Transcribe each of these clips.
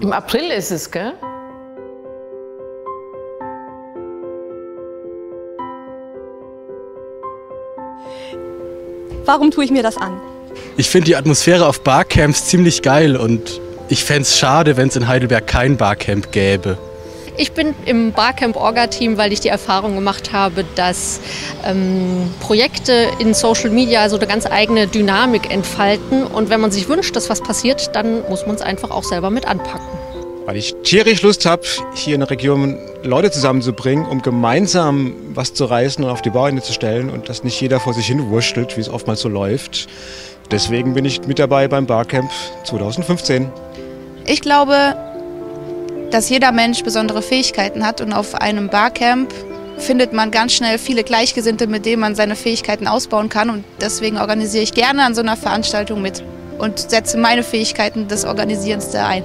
Im April ist es, gell? Warum tue ich mir das an? Ich finde die Atmosphäre auf Barcamps ziemlich geil und ich fände es schade, wenn es in Heidelberg kein Barcamp gäbe. Ich bin im Barcamp-Orga-Team, weil ich die Erfahrung gemacht habe, dass ähm, Projekte in Social Media so eine ganz eigene Dynamik entfalten. Und wenn man sich wünscht, dass was passiert, dann muss man es einfach auch selber mit anpacken. Weil ich tierisch Lust habe, hier in der Region Leute zusammenzubringen, um gemeinsam was zu reißen und auf die Beine zu stellen und dass nicht jeder vor sich hin wurschtelt, wie es oftmals so läuft. Deswegen bin ich mit dabei beim Barcamp 2015. Ich glaube, dass jeder Mensch besondere Fähigkeiten hat und auf einem Barcamp findet man ganz schnell viele Gleichgesinnte, mit denen man seine Fähigkeiten ausbauen kann. Und deswegen organisiere ich gerne an so einer Veranstaltung mit und setze meine Fähigkeiten des Organisierens da ein.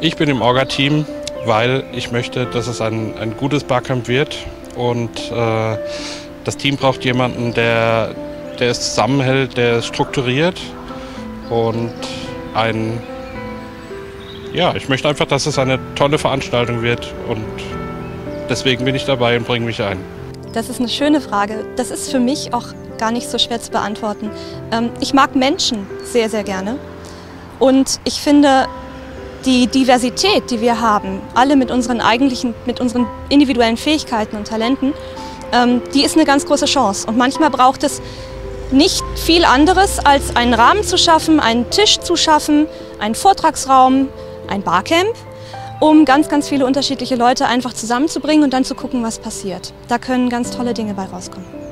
Ich bin im Orga-Team, weil ich möchte, dass es ein, ein gutes Barcamp wird. Und äh, das Team braucht jemanden, der, der es zusammenhält, der es strukturiert und ein ja, ich möchte einfach, dass es eine tolle Veranstaltung wird und deswegen bin ich dabei und bringe mich ein. Das ist eine schöne Frage. Das ist für mich auch gar nicht so schwer zu beantworten. Ähm, ich mag Menschen sehr, sehr gerne und ich finde, die Diversität, die wir haben, alle mit unseren eigentlichen, mit unseren individuellen Fähigkeiten und Talenten, ähm, die ist eine ganz große Chance. Und manchmal braucht es nicht viel anderes, als einen Rahmen zu schaffen, einen Tisch zu schaffen, einen Vortragsraum, ein Barcamp, um ganz, ganz viele unterschiedliche Leute einfach zusammenzubringen und dann zu gucken, was passiert. Da können ganz tolle Dinge bei rauskommen.